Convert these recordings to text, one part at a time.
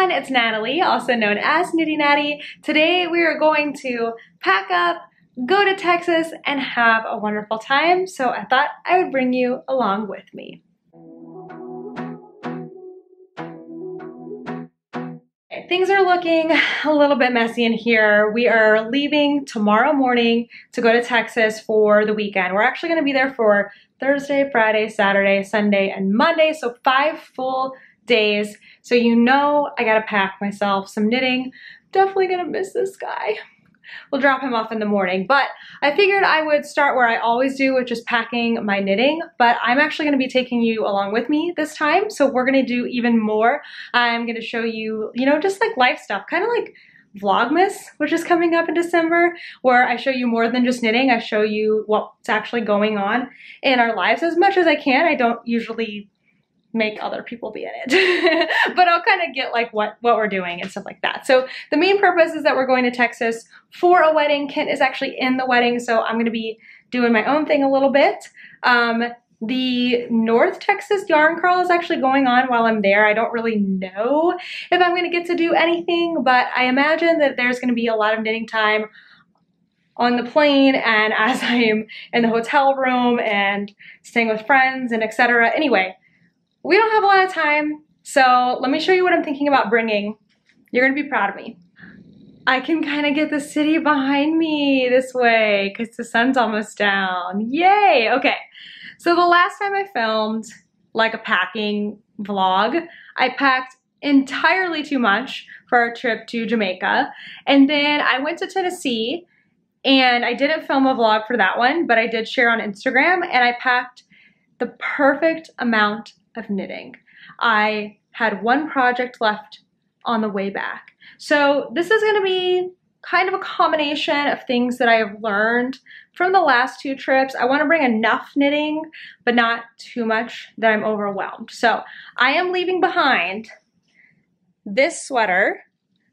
everyone, it's Natalie, also known as Knitty Natty. Today we are going to pack up, go to Texas, and have a wonderful time, so I thought I would bring you along with me. Things are looking a little bit messy in here. We are leaving tomorrow morning to go to Texas for the weekend. We're actually going to be there for Thursday, Friday, Saturday, Sunday, and Monday, so five full days. So you know I gotta pack myself some knitting. Definitely gonna miss this guy. We'll drop him off in the morning, but I figured I would start where I always do, which is packing my knitting, but I'm actually gonna be taking you along with me this time. So we're gonna do even more. I'm gonna show you, you know, just like life stuff, kind of like Vlogmas, which is coming up in December, where I show you more than just knitting. I show you what's actually going on in our lives as much as I can. I don't usually make other people be in it. but I'll kind of get like what, what we're doing and stuff like that. So the main purpose is that we're going to Texas for a wedding. Kent is actually in the wedding, so I'm gonna be doing my own thing a little bit. Um, the North Texas yarn crawl is actually going on while I'm there. I don't really know if I'm gonna get to do anything, but I imagine that there's gonna be a lot of knitting time on the plane and as I am in the hotel room and staying with friends and etc. Anyway, we don't have a lot of time, so let me show you what I'm thinking about bringing. You're gonna be proud of me. I can kind of get the city behind me this way because the sun's almost down. Yay! Okay, so the last time I filmed like a packing vlog, I packed entirely too much for our trip to Jamaica. And then I went to Tennessee and I didn't film a vlog for that one, but I did share on Instagram and I packed the perfect amount of knitting. I had one project left on the way back. So this is gonna be kind of a combination of things that I have learned from the last two trips. I wanna bring enough knitting, but not too much that I'm overwhelmed. So I am leaving behind this sweater,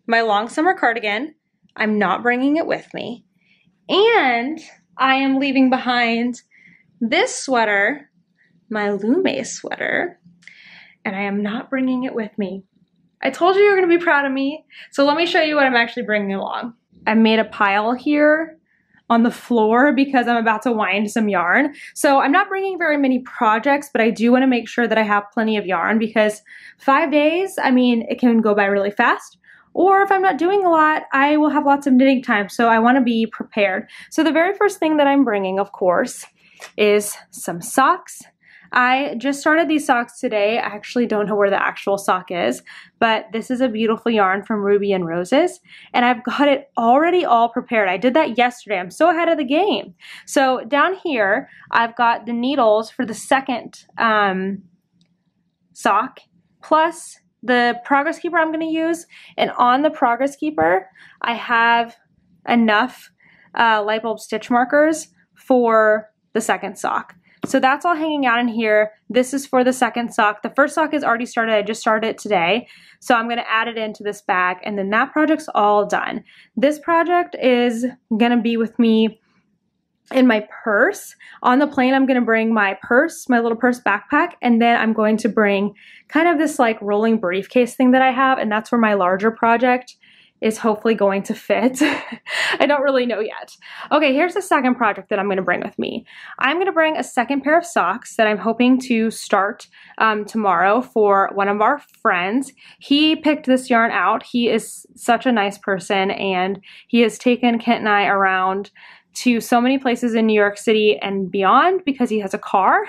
my long summer cardigan. I'm not bringing it with me. And I am leaving behind this sweater my Lumme sweater, and I am not bringing it with me. I told you you were gonna be proud of me, so let me show you what I'm actually bringing along. I made a pile here on the floor because I'm about to wind some yarn. So I'm not bringing very many projects, but I do wanna make sure that I have plenty of yarn because five days, I mean, it can go by really fast. Or if I'm not doing a lot, I will have lots of knitting time. So I wanna be prepared. So the very first thing that I'm bringing, of course, is some socks I just started these socks today. I actually don't know where the actual sock is, but this is a beautiful yarn from Ruby and Roses, and I've got it already all prepared. I did that yesterday. I'm so ahead of the game. So down here, I've got the needles for the second um, sock, plus the Progress Keeper I'm going to use, and on the Progress Keeper, I have enough uh, light bulb stitch markers for the second sock. So that's all hanging out in here. This is for the second sock. The first sock is already started. I just started it today. So I'm going to add it into this bag and then that project's all done. This project is going to be with me in my purse. On the plane, I'm going to bring my purse, my little purse backpack, and then I'm going to bring kind of this like rolling briefcase thing that I have, and that's where my larger project is hopefully going to fit. I don't really know yet. Okay, here's the second project that I'm going to bring with me. I'm going to bring a second pair of socks that I'm hoping to start um, tomorrow for one of our friends. He picked this yarn out. He is such a nice person and he has taken Kent and I around to so many places in New York City and beyond because he has a car.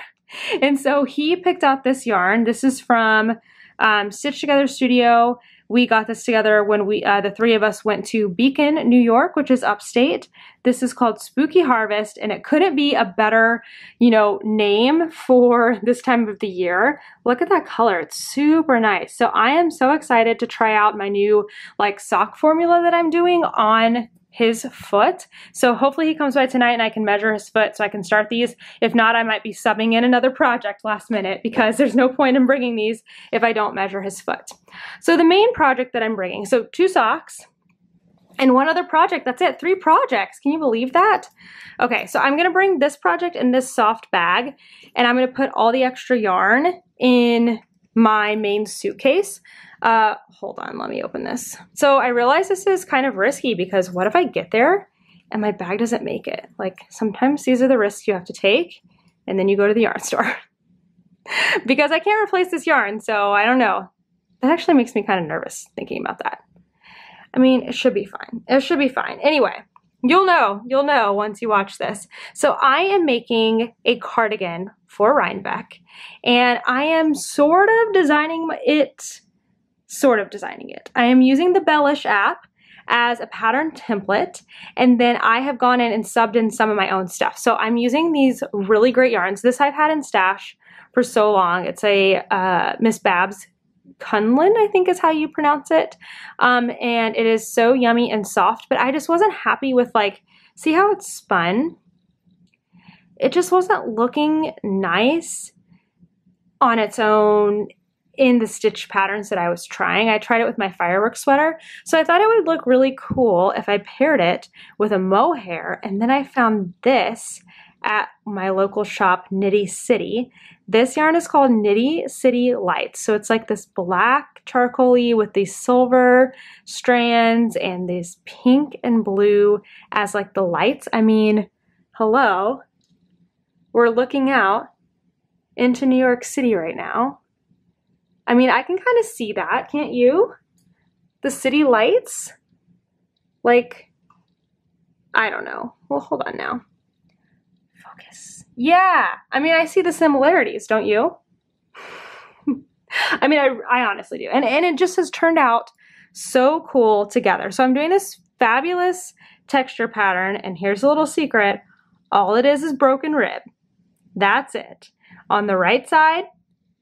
And so he picked out this yarn. This is from um, Stitch Together Studio we got this together when we, uh, the three of us went to Beacon, New York, which is upstate. This is called Spooky Harvest, and it couldn't be a better, you know, name for this time of the year. Look at that color. It's super nice. So I am so excited to try out my new like sock formula that I'm doing on his foot. So hopefully he comes by tonight and I can measure his foot so I can start these. If not, I might be subbing in another project last minute because there's no point in bringing these if I don't measure his foot. So the main project that I'm bringing, so two socks, and one other project. That's it. Three projects. Can you believe that? Okay, so I'm going to bring this project in this soft bag, and I'm going to put all the extra yarn in my main suitcase. Uh, hold on, let me open this. So I realize this is kind of risky because what if I get there and my bag doesn't make it? Like sometimes these are the risks you have to take and then you go to the yarn store. because I can't replace this yarn, so I don't know. That actually makes me kind of nervous thinking about that. I mean, it should be fine. It should be fine. Anyway, you'll know. You'll know once you watch this. So I am making a cardigan for Rhinebeck, and I am sort of designing it, sort of designing it. I am using the Bellish app as a pattern template, and then I have gone in and subbed in some of my own stuff. So I'm using these really great yarns. This I've had in stash for so long. It's a uh, Miss Babs Kunlun, I think is how you pronounce it. Um, and it is so yummy and soft, but I just wasn't happy with like, see how it's spun? It just wasn't looking nice on its own in the stitch patterns that I was trying. I tried it with my fireworks sweater. So I thought it would look really cool if I paired it with a mohair. And then I found this at my local shop, Knitty City. This yarn is called Knitty City Lights. So it's like this black charcoaly with these silver strands and these pink and blue as like the lights. I mean, hello. We're looking out into New York City right now. I mean, I can kind of see that, can't you? The city lights? Like, I don't know. Well, hold on now. Yeah, I mean, I see the similarities, don't you? I mean, I, I honestly do. And, and it just has turned out so cool together. So I'm doing this fabulous texture pattern, and here's a little secret. All it is is broken rib. That's it. On the right side,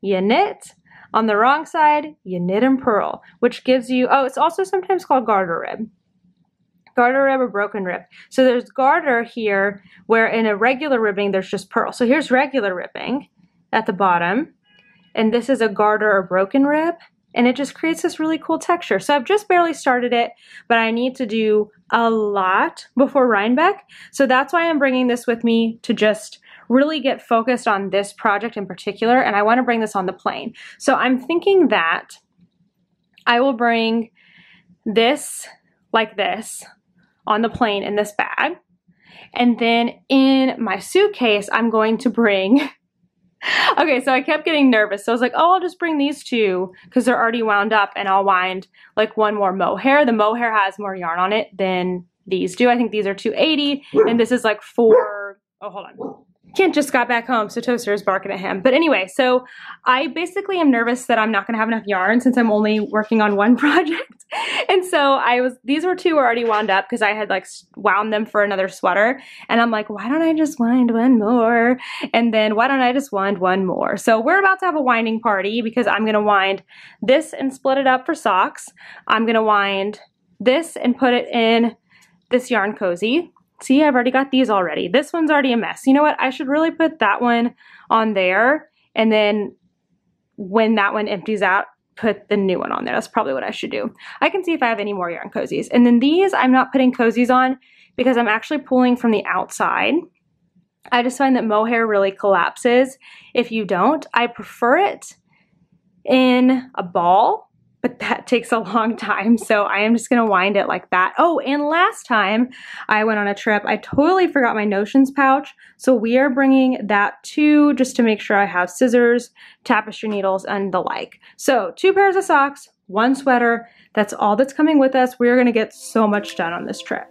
you knit. On the wrong side, you knit and purl, which gives you, oh, it's also sometimes called garter rib garter rib or broken rib. So there's garter here where in a regular ribbing there's just purl. So here's regular ribbing at the bottom and this is a garter or broken rib and it just creates this really cool texture. So I've just barely started it, but I need to do a lot before Rhinebeck. So that's why I'm bringing this with me to just really get focused on this project in particular. And I wanna bring this on the plane. So I'm thinking that I will bring this like this on the plane in this bag. And then in my suitcase, I'm going to bring okay, so I kept getting nervous. So I was like, oh, I'll just bring these two because they're already wound up and I'll wind like one more mohair. The mohair has more yarn on it than these do. I think these are 280 and this is like four, oh, hold on. Kent just got back home, so Toaster is barking at him. But anyway, so I basically am nervous that I'm not gonna have enough yarn since I'm only working on one project. and so I was, these were two already wound up because I had like wound them for another sweater. And I'm like, why don't I just wind one more? And then why don't I just wind one more? So we're about to have a winding party because I'm gonna wind this and split it up for socks. I'm gonna wind this and put it in this yarn cozy See, I've already got these already. This one's already a mess. You know what? I should really put that one on there. And then when that one empties out, put the new one on there. That's probably what I should do. I can see if I have any more yarn cozies. And then these, I'm not putting cozies on because I'm actually pulling from the outside. I just find that mohair really collapses if you don't. I prefer it in a ball but that takes a long time. So I am just to wind it like that. Oh, and last time I went on a trip, I totally forgot my notions pouch. So we are bringing that too, just to make sure I have scissors, tapestry needles, and the like. So two pairs of socks, one sweater. That's all that's coming with us. We are going to get so much done on this trip.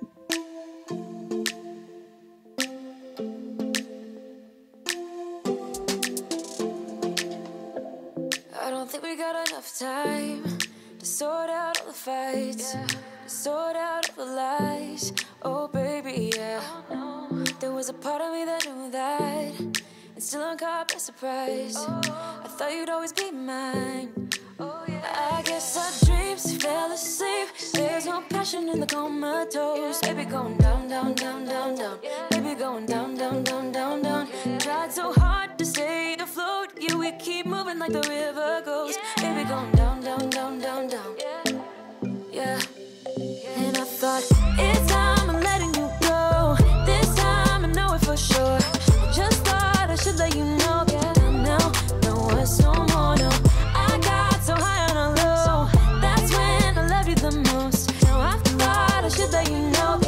I don't think we got enough time sort out all the fights, yeah. sort out all the lies. Oh, baby, yeah. Oh, no. There was a part of me that knew that, and still I'm caught by surprise. Oh. I thought you'd always be mine. Oh, yeah. I guess our dreams fell asleep. There's no passion in the comatose. Baby, going down, down, down, down, down. Baby, going down, down, down, down, down. Tried so hard to stay afloat. Yeah, we keep moving like the river goes. Baby, going down down, down, down, down. Yeah. And I thought, it's time I'm letting you go. This time I know it for sure. I just thought I should let you know. Now, no was no more, no. I got so high on a low. That's when I loved you the most. Now I thought I should let you know.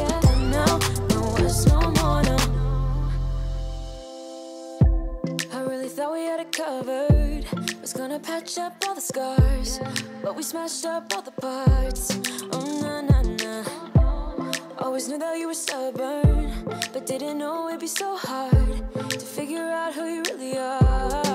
Now, no was no more, no. I really thought we had it covered to patch up all the scars, but we smashed up all the parts. Oh, na na na. Always knew that you were stubborn, but didn't know it'd be so hard to figure out who you really are.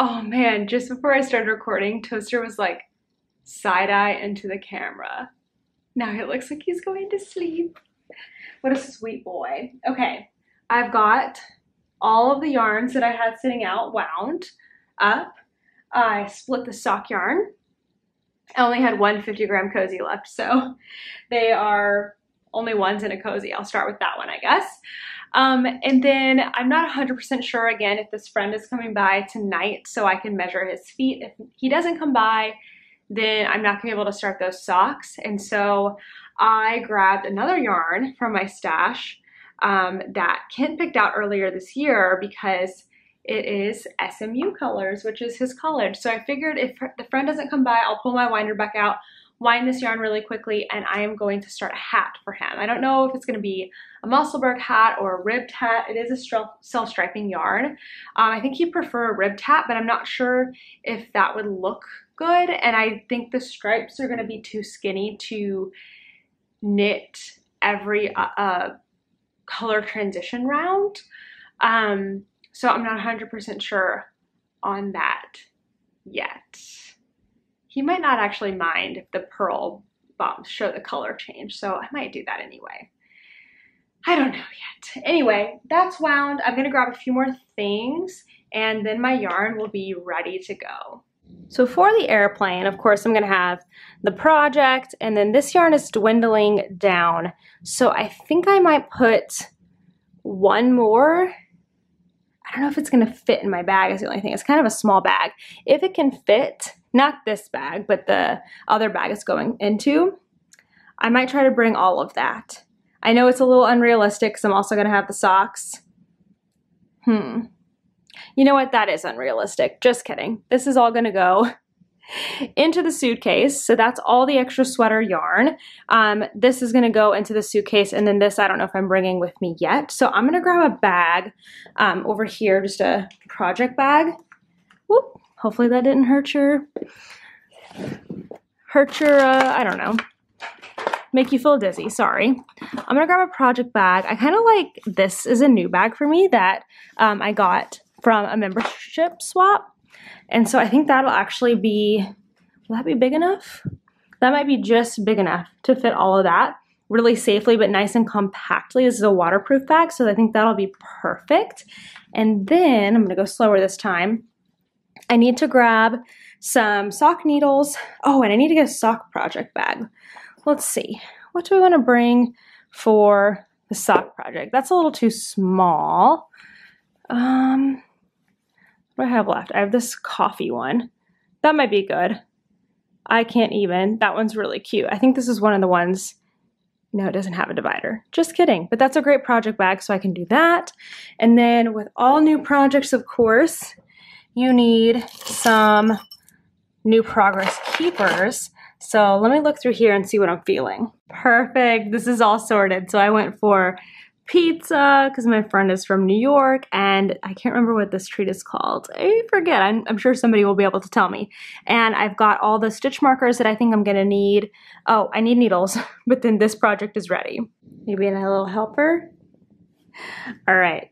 Oh man, just before I started recording, Toaster was like side eye into the camera. Now he looks like he's going to sleep. What a sweet boy. Okay, I've got all of the yarns that I had sitting out wound up. I split the sock yarn. I only had one 50 gram cozy left, so they are only ones in a cozy. I'll start with that one, I guess. Um, and then I'm not 100% sure again if this friend is coming by tonight so I can measure his feet. If he doesn't come by, then I'm not gonna be able to start those socks. And so I grabbed another yarn from my stash um, that Kent picked out earlier this year because it is SMU colors, which is his college. So I figured if the friend doesn't come by, I'll pull my winder back out, wind this yarn really quickly, and I am going to start a hat for him. I don't know if it's gonna be a Musselburgh hat or a ribbed hat. It is a self-striping yarn. Um, I think he'd prefer a ribbed hat, but I'm not sure if that would look good. And I think the stripes are gonna be too skinny to knit every uh, uh, color transition round. Um, so I'm not 100% sure on that yet. He might not actually mind if the purl bumps show the color change, so I might do that anyway. I don't know yet. Anyway, that's wound. I'm gonna grab a few more things and then my yarn will be ready to go. So for the airplane, of course, I'm gonna have the project and then this yarn is dwindling down. So I think I might put one more I don't know if it's gonna fit in my bag is the only thing. It's kind of a small bag. If it can fit, not this bag, but the other bag it's going into, I might try to bring all of that. I know it's a little unrealistic because I'm also gonna have the socks. Hmm. You know what? That is unrealistic. Just kidding. This is all gonna go into the suitcase. So that's all the extra sweater yarn. Um, this is gonna go into the suitcase and then this I don't know if I'm bringing with me yet. So I'm gonna grab a bag um, over here, just a project bag. Whoop, hopefully that didn't hurt your, hurt your, uh, I don't know, make you feel dizzy, sorry. I'm gonna grab a project bag. I kind of like, this is a new bag for me that um, I got from a membership swap. And so I think that'll actually be, will that be big enough? That might be just big enough to fit all of that really safely but nice and compactly. This is a waterproof bag, so I think that'll be perfect. And then I'm gonna go slower this time. I need to grab some sock needles. Oh, and I need to get a sock project bag. Let's see, what do we wanna bring for the sock project? That's a little too small. Um, what do I have left? I have this coffee one. That might be good. I can't even. That one's really cute. I think this is one of the ones. No, it doesn't have a divider. Just kidding. But that's a great project bag, so I can do that. And then with all new projects, of course, you need some new progress keepers. So let me look through here and see what I'm feeling. Perfect. This is all sorted. So I went for pizza because my friend is from New York and I can't remember what this treat is called. I forget. I'm, I'm, sure somebody will be able to tell me. And I've got all the stitch markers that I think I'm going to need. Oh, I need needles, but then this project is ready. Maybe a little helper. All right.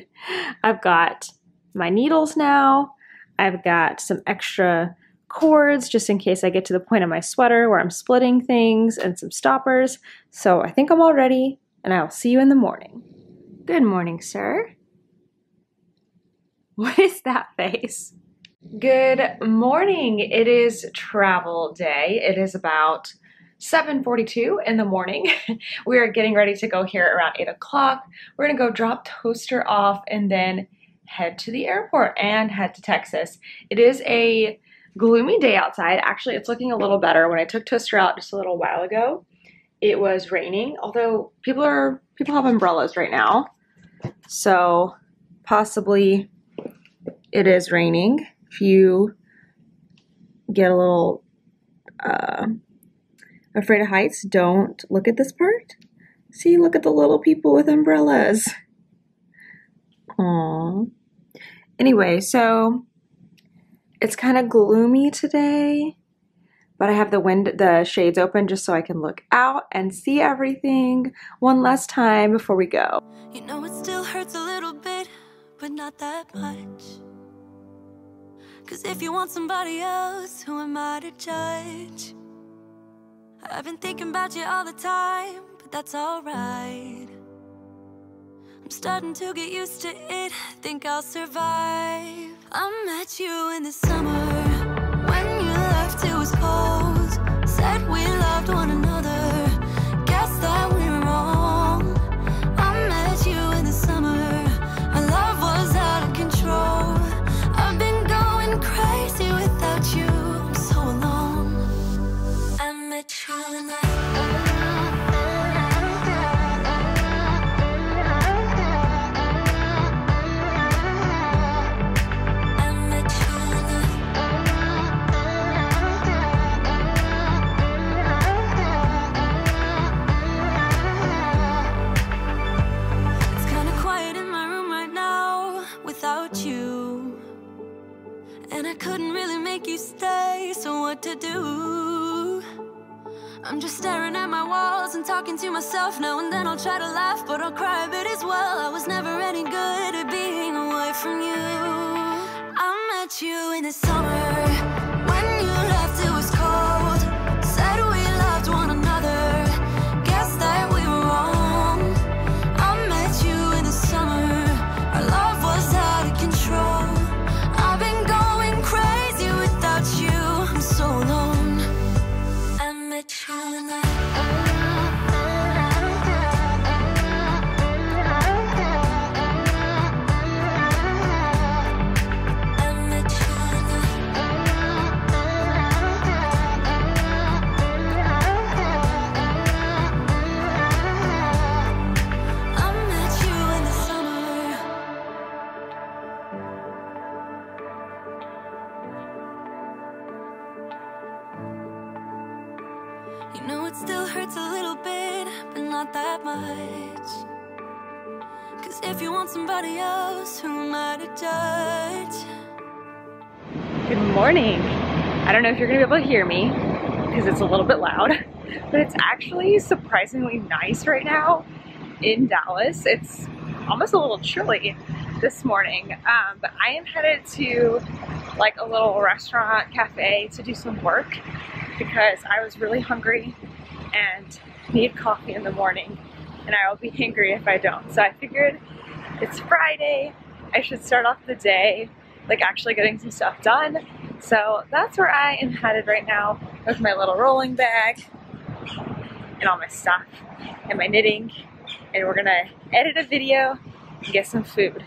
I've got my needles now. I've got some extra cords just in case I get to the point of my sweater where I'm splitting things and some stoppers. So I think I'm all ready and I will see you in the morning. Good morning, sir. What is that face? Good morning. It is travel day. It is about 7.42 in the morning. we are getting ready to go here around 8 o'clock. We're going to go drop Toaster off and then head to the airport and head to Texas. It is a gloomy day outside. Actually, it's looking a little better. When I took Toaster out just a little while ago, it was raining, although people are people have umbrellas right now. So possibly it is raining. If you get a little uh, afraid of heights, don't look at this part. See, look at the little people with umbrellas. Aww. Anyway, so it's kind of gloomy today, but I have the wind, the shades open just so I can look out and see everything one last time before we go. You know it still hurts a little bit, but not that much. Cause if you want somebody else, who am I to judge? I've been thinking about you all the time, but that's alright. I'm starting to get used to it, think I'll survive. I met you in the summer, when you left it was cold. Said we loved one what to do? I'm just staring at my walls and talking to myself now and then I'll try to laugh, but I'll cry a bit as well. I was never any good at being away from you. I met you in the summer hurts a little bit, but not that much. Cause if you want somebody else, who am I to judge? Good morning. I don't know if you're gonna be able to hear me because it's a little bit loud, but it's actually surprisingly nice right now in Dallas. It's almost a little chilly this morning, um, but I am headed to like a little restaurant cafe to do some work because I was really hungry and need coffee in the morning and I will be hungry if I don't. So I figured it's Friday, I should start off the day like actually getting some stuff done. So that's where I am headed right now with my little rolling bag and all my stuff and my knitting and we're gonna edit a video and get some food.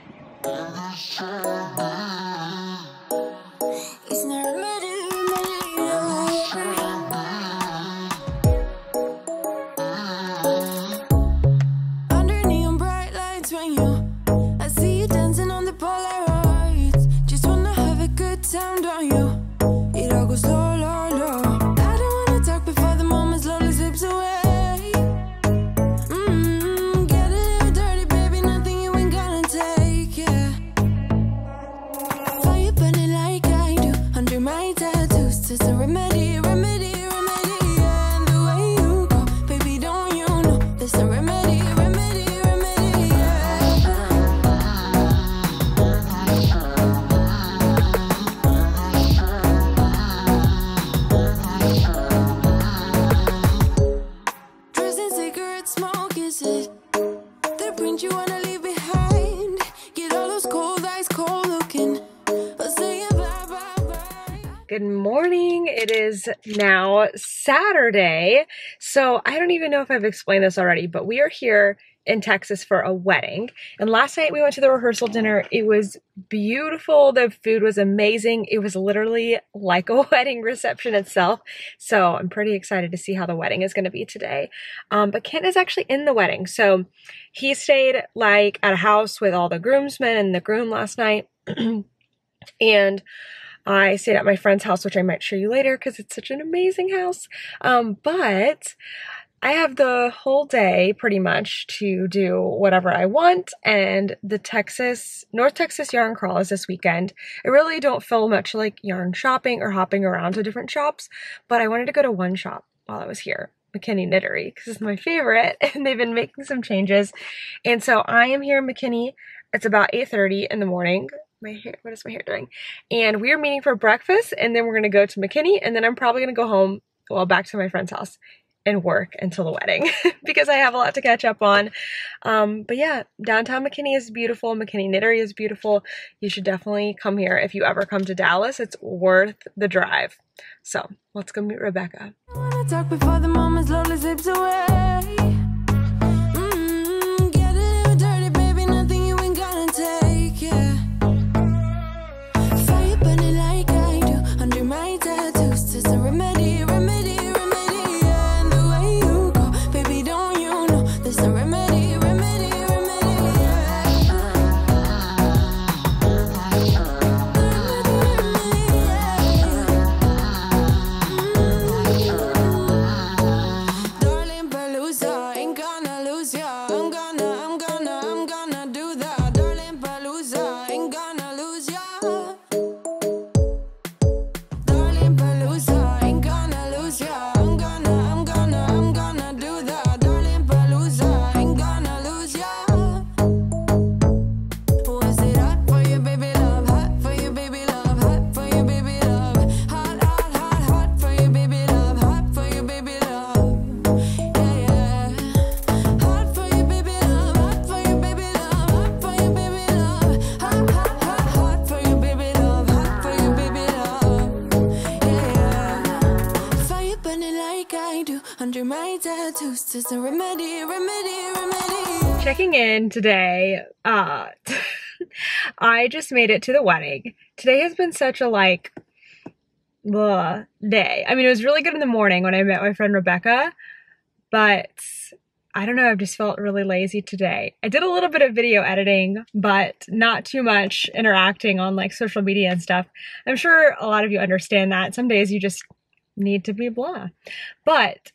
Good morning. It is now Saturday. So I don't even know if I've explained this already, but we are here in Texas for a wedding. And last night we went to the rehearsal dinner. It was beautiful. The food was amazing. It was literally like a wedding reception itself. So I'm pretty excited to see how the wedding is going to be today. Um, but Kent is actually in the wedding. So he stayed like at a house with all the groomsmen and the groom last night. and I stayed at my friend's house, which I might show you later because it's such an amazing house. Um, but I have the whole day pretty much to do whatever I want, and the Texas, North Texas Yarn Crawl is this weekend. I really don't feel much like yarn shopping or hopping around to different shops, but I wanted to go to one shop while I was here. McKinney Knittery because it's my favorite and they've been making some changes. And so I am here in McKinney. It's about 8.30 in the morning. My hair, what is my hair doing? And we're meeting for breakfast and then we're going to go to McKinney and then I'm probably going to go home, well, back to my friend's house and work until the wedding because I have a lot to catch up on. Um, but yeah, downtown McKinney is beautiful. McKinney Knittery is beautiful. You should definitely come here if you ever come to Dallas. It's worth the drive. So let's go meet Rebecca. Checking in today. Uh, I just made it to the wedding. Today has been such a like blah, day. I mean, it was really good in the morning when I met my friend Rebecca, but I don't know, I've just felt really lazy today. I did a little bit of video editing, but not too much interacting on like social media and stuff. I'm sure a lot of you understand that. Some days you just need to be blah. But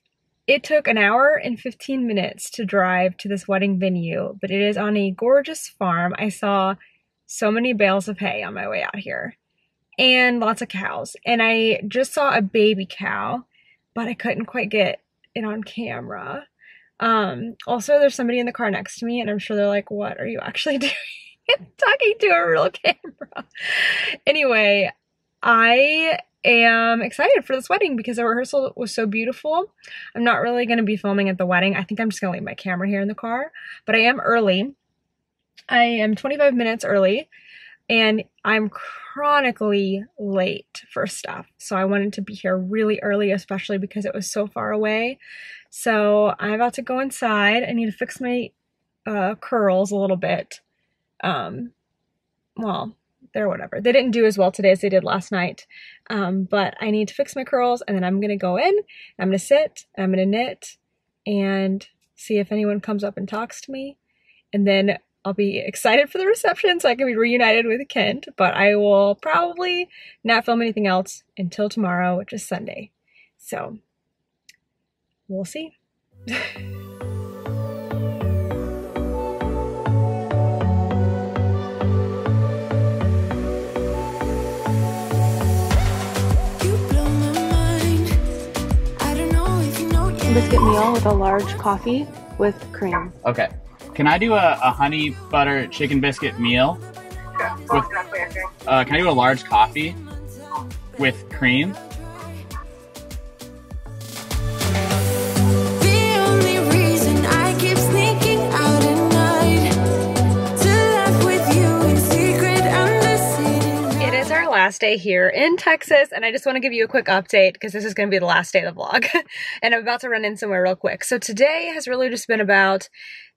it took an hour and 15 minutes to drive to this wedding venue, but it is on a gorgeous farm. I saw so many bales of hay on my way out here and lots of cows. And I just saw a baby cow, but I couldn't quite get it on camera. Um, also, there's somebody in the car next to me, and I'm sure they're like, What are you actually doing? Talking to a real camera. Anyway, I am excited for this wedding because the rehearsal was so beautiful. I'm not really going to be filming at the wedding. I think I'm just going to leave my camera here in the car, but I am early. I am 25 minutes early and I'm chronically late for stuff. So I wanted to be here really early, especially because it was so far away. So I'm about to go inside. I need to fix my uh, curls a little bit. Um, well, they're whatever. They didn't do as well today as they did last night. Um, but I need to fix my curls and then I'm going to go in, I'm going to sit, I'm going to knit and see if anyone comes up and talks to me. And then I'll be excited for the reception so I can be reunited with Kent, but I will probably not film anything else until tomorrow, which is Sunday. So we'll see. biscuit meal with a large coffee with cream. Okay. Can I do a, a honey butter chicken biscuit meal? With, uh, can I do a large coffee with cream? Last day here in Texas, and I just want to give you a quick update because this is going to be the last day of the vlog, and I'm about to run in somewhere real quick. So today has really just been about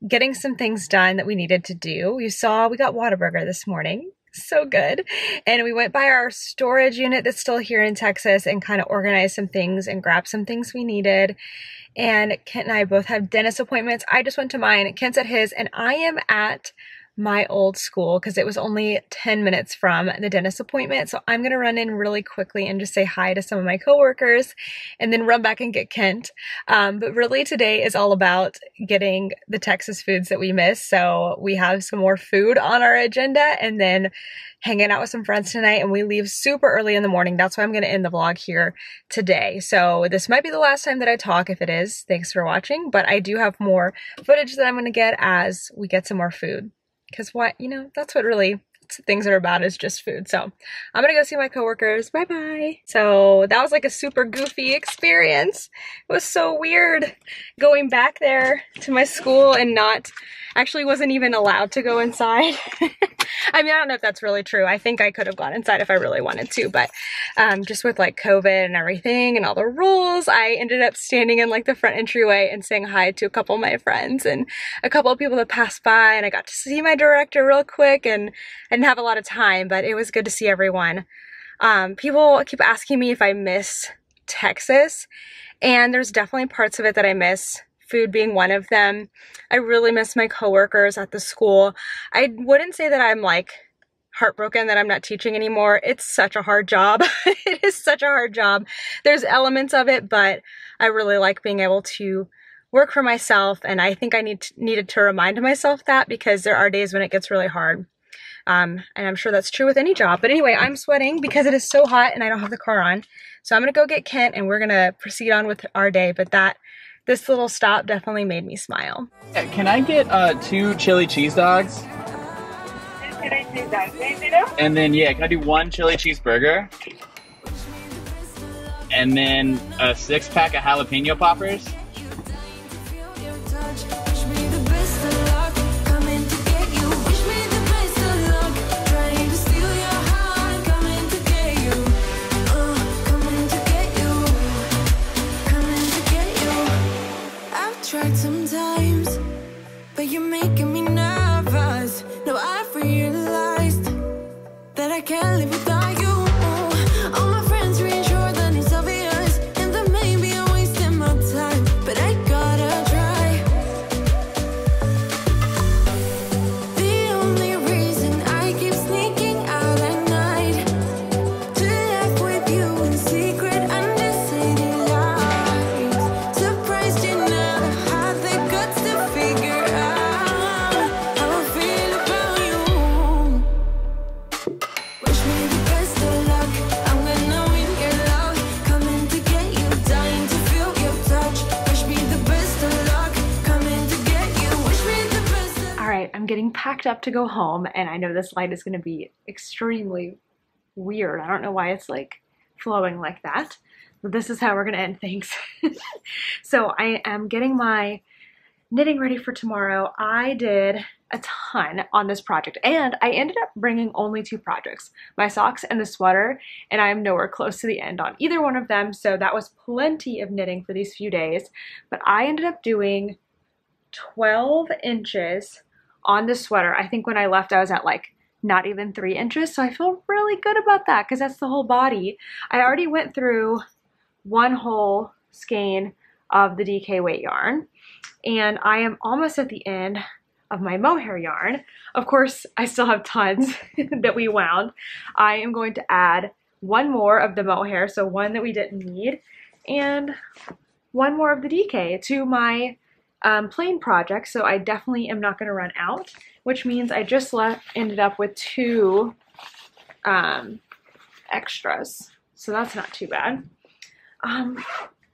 getting some things done that we needed to do. You saw we got Whataburger this morning, so good. And we went by our storage unit that's still here in Texas and kind of organized some things and grabbed some things we needed. And Kent and I both have dentist appointments. I just went to mine, Kent's at his, and I am at my old school because it was only 10 minutes from the dentist appointment. So I'm going to run in really quickly and just say hi to some of my coworkers and then run back and get Kent. Um, but really today is all about getting the Texas foods that we miss. So we have some more food on our agenda and then hanging out with some friends tonight and we leave super early in the morning. That's why I'm going to end the vlog here today. So this might be the last time that I talk. If it is, thanks for watching. But I do have more footage that I'm going to get as we get some more food because what you know that's what really things are about is just food. So i'm gonna go see my coworkers. Bye bye. So that was like a super goofy experience. It was so weird going back there to my school and not actually wasn't even allowed to go inside. I mean, I don't know if that's really true. I think I could have gone inside if I really wanted to, but um, just with like COVID and everything and all the rules, I ended up standing in like the front entryway and saying hi to a couple of my friends and a couple of people that passed by and I got to see my director real quick and I didn't have a lot of time, but it was good to see everyone. Um, people keep asking me if I miss Texas and there's definitely parts of it that I miss food being one of them. I really miss my coworkers at the school. I wouldn't say that I'm like heartbroken that I'm not teaching anymore. It's such a hard job. it is such a hard job. There's elements of it, but I really like being able to work for myself and I think I need to, needed to remind myself that because there are days when it gets really hard. Um, and I'm sure that's true with any job. But anyway, I'm sweating because it is so hot and I don't have the car on. So I'm going to go get Kent and we're going to proceed on with our day. But that this little stop definitely made me smile. Can I get uh, two chili cheese dogs? And then, yeah, can I do one chili cheeseburger? And then a six pack of jalapeno poppers? To go home and I know this light is going to be extremely weird. I don't know why it's like flowing like that, but this is how we're going to end things. so I am getting my knitting ready for tomorrow. I did a ton on this project and I ended up bringing only two projects, my socks and the sweater, and I am nowhere close to the end on either one of them. So that was plenty of knitting for these few days, but I ended up doing 12 inches on the sweater. I think when I left, I was at like not even three inches. So I feel really good about that because that's the whole body. I already went through one whole skein of the DK weight yarn and I am almost at the end of my mohair yarn. Of course, I still have tons that we wound. I am going to add one more of the mohair, so one that we didn't need, and one more of the DK to my um, plain project, so I definitely am not going to run out, which means I just left, ended up with two um, extras, so that's not too bad. Um,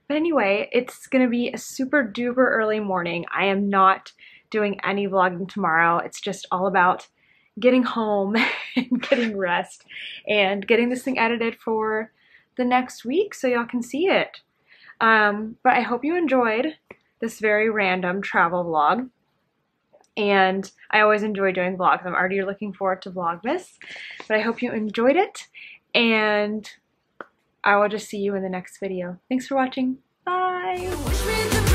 but anyway, it's going to be a super duper early morning. I am not doing any vlogging tomorrow. It's just all about getting home and getting rest and getting this thing edited for the next week so y'all can see it. Um, but I hope you enjoyed this very random travel vlog. And I always enjoy doing vlogs. I'm already looking forward to Vlogmas. But I hope you enjoyed it. and I will just see you in the next video. Thanks for watching. Bye!